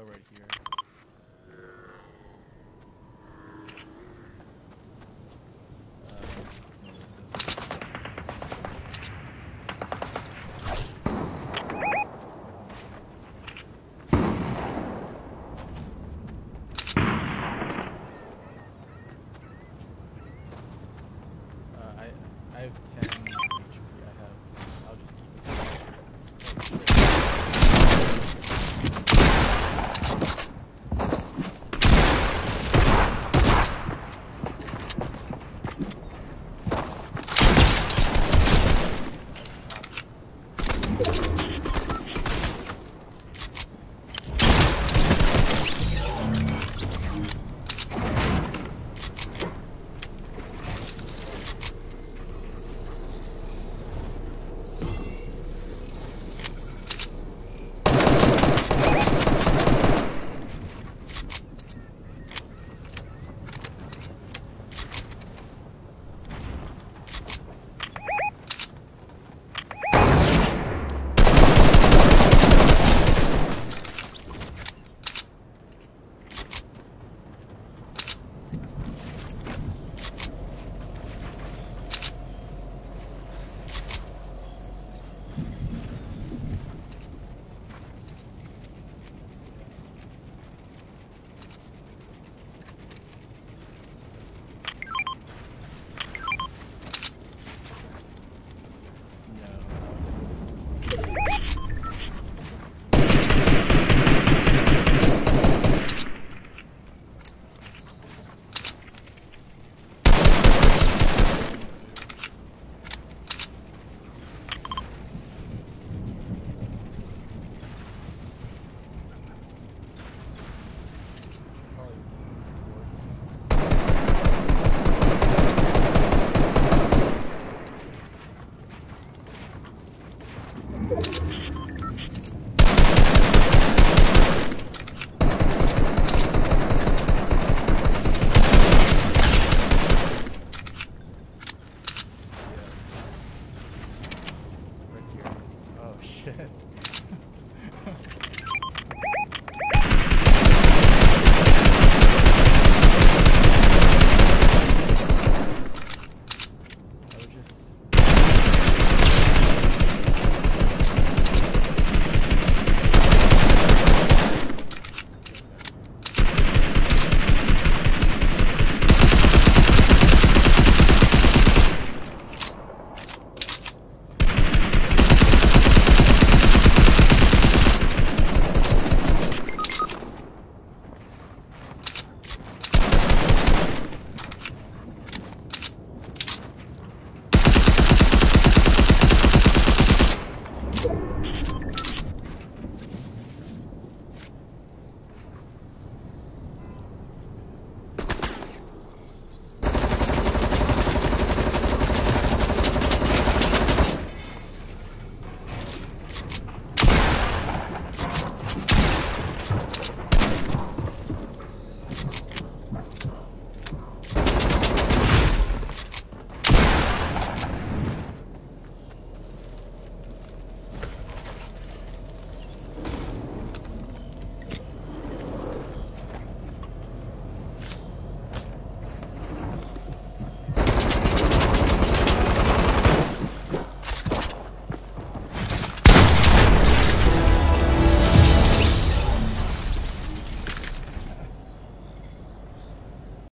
Oh, right here.